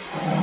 you